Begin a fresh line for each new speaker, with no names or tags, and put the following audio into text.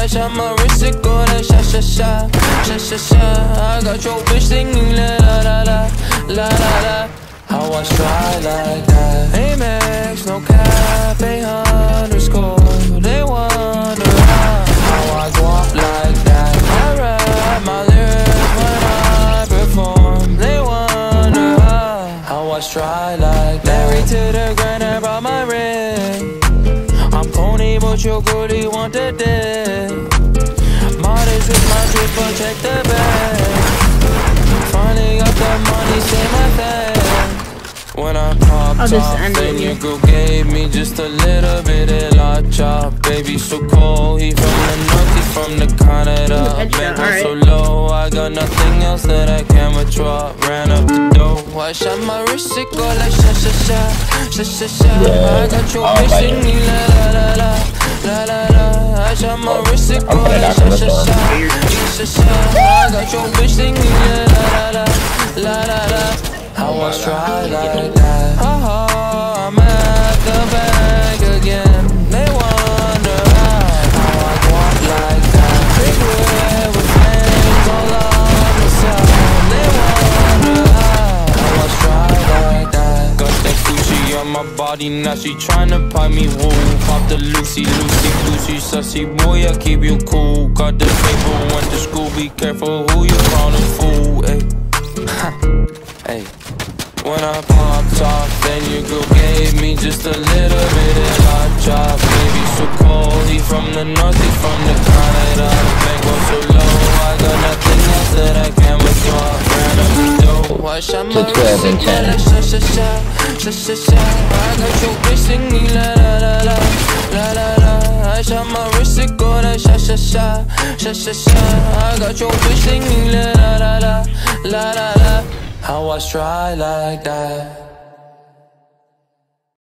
I shot my wrist, it go like sha sha sha, sha sha sha. I got your bitch singing la la la la, la la la. How I try like that. Amex, no cap, a underscore They wonder how, I go up like that. I rap my lyrics when I perform. They wonder how, how I try like that. Married to the grind, I brought my ring. I'm pony, but your goodie want the dick my check the bag Finally got the money, say my thing when I popped
just
off,
end it
then your girl gave me just a little bit of la chop. Baby, so cold, he from the north, he from the Canada.
Good shot,
Bankroll so low, I got nothing else that I can withdraw. Ran up the dough, I shot my wrist, it go like sha sha sha, sha sha sha. I got your bitch
my
la la la la, la la la. I shot my wrist, it go
I'm gonna
like
knock
sha sha sha, sha sha. I got your bitch singing la la la la, la la la. How I try like Now she tryna buy me wool. Pop the Lucy, Lucy, Lucy, sussy boy, I keep you cool. Got the paper, went to school, be careful who you callin' fool. Ayy. Hey. When I popped off, then your girl gave me just a little bit of hot chop. Baby, so cold, he from the north, he from the Canada.
To 12
wrist,
and
it go
10.
sha sha sha, sha sha sha. I got la la la la, la la la. I shot my wrist, it go sha sha sha, sha sha sha. I got la la la, la la la. How I try like that.